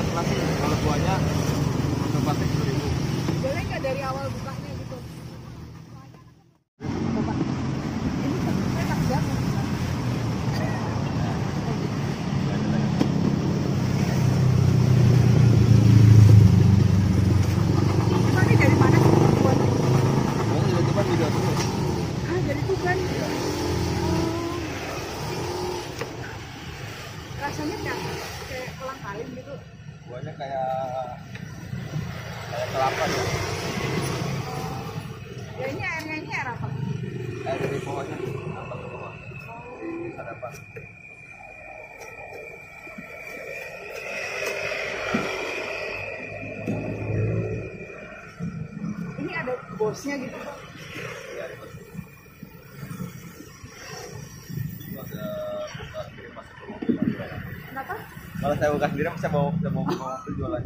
masing-masing. Kalau buahnya plastik sepuluh ribu. Boleh nggak dari awal bukanya gitu Bapak, ini saya tak jago Ini dari mana sih buatnya? Pokoknya tiba-tiba video terus Ah, dari Tuban. Oh. Rasanya kayak kayak kolang kaling gitu. buahnya kayak kelapa ya Ya ini airnya ini air apa? kayak dari bawahnya apa ke bawah di sarapan Ini ada bosnya gitu. Pak. ya ribet Kalau saya buka sendiri masih mau jualan Kenapa? Kalau saya buka sendiri saya mau saya mau mau jualan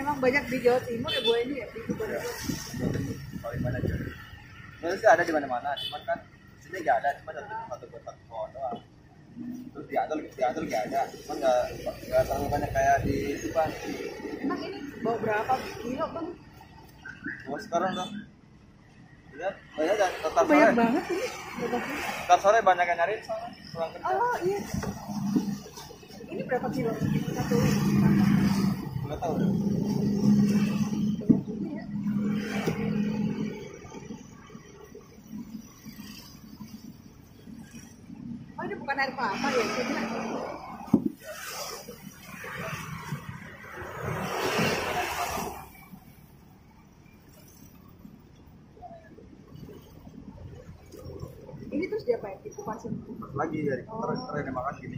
Emang banyak di Jawa Timur ya buah ini ya? Di Tuban. Ya. paling banyak aja Sebenarnya sih ada di mana-mana cuman kan sini nggak ada cuma satu satu satu pohon doang. Terus di Atul di Atul nggak ada. Cuman nggak nggak terlalu banyak kayak di Subang. Emang ini bawa berapa? Kilo bang? Gua sekarang lihat banyak dan Oh, tetap banyak sore banget ini. Tetap sore banyak yang nyariin soalnya pulang kerja Oh iya. Ini berapa kilo? Satu. nggak tahu Banyak ya. Oh ini bukan air kelapa ya? Saya kira. Ini terus diapain? Dikupasin. lagi dari ntar ntar yang makan gini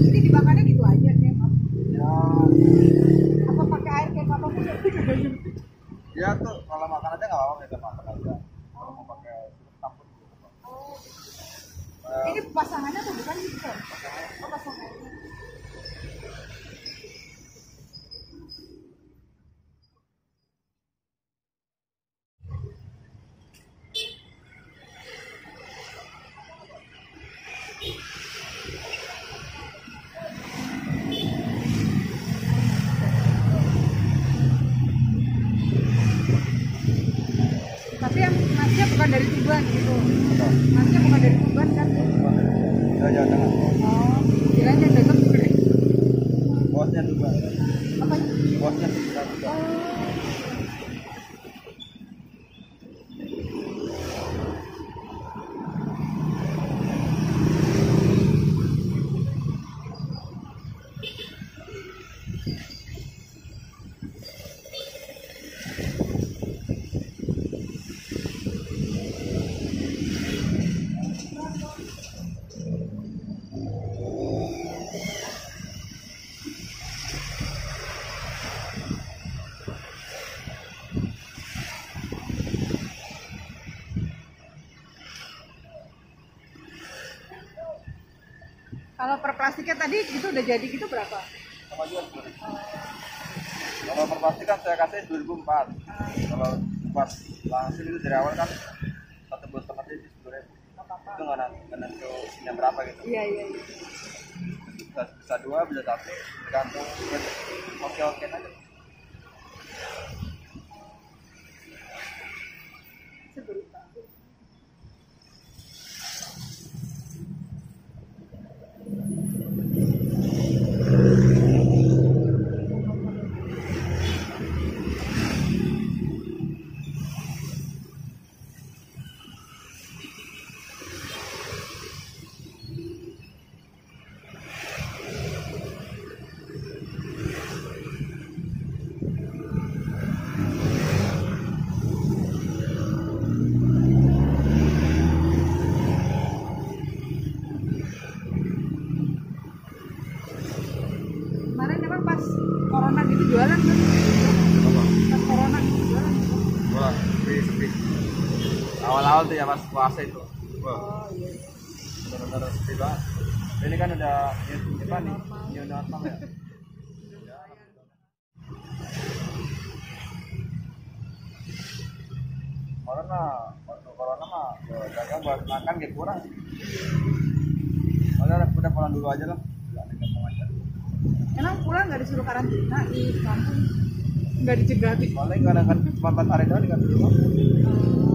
Ini dibakarnya gitu aja ya, Mas. ya Apa pakai air kayak apa pun? ya tuh kalau makan aja nggak apa-apa ya makan aja kalau mau pakai campur gitu Oh. Ini pasangannya atau bukan sih? Oh pasangannya. Bukan dari Tuban gitu. Masnya bukan dari Tuban kan? ya Jawa Tengah Oh, kirain yang dekat bosnya tuh Bang. Apa? bosnya tuh Bang. Oh. Kalau per plastiknya tadi itu udah jadi gitu berapa? sama juga sebenarnya. kalau per plastik kan saya kasih 2004 kalau pas langsung itu dari awal kan satu buat tempat itu sepuluh ribu Nggak apa-apa. itu nggak nanti nanti isinya berapa gitu Iya iya iya. bisa, bisa dua bisa satu tergantung oke oke aja Saya baru tahu. Kemarin emang pas corona gitu jualan kan? Pas corona gitu jualan. wah sepi sepi awal-awal tuh ya pas puasa itu wah. Oh iya. benar-benar sepi banget. Ini kan udah ya, apa nih? New normal ya? Corona waktu corona mah ya, dagang buat makan kayak kurang. Udah pulang dulu aja lah. Nggak ada emang pulang nggak disuruh karantina di kampung? Nggak dicegat paling kadang kan cuma empat hari doang kan dulu Oh.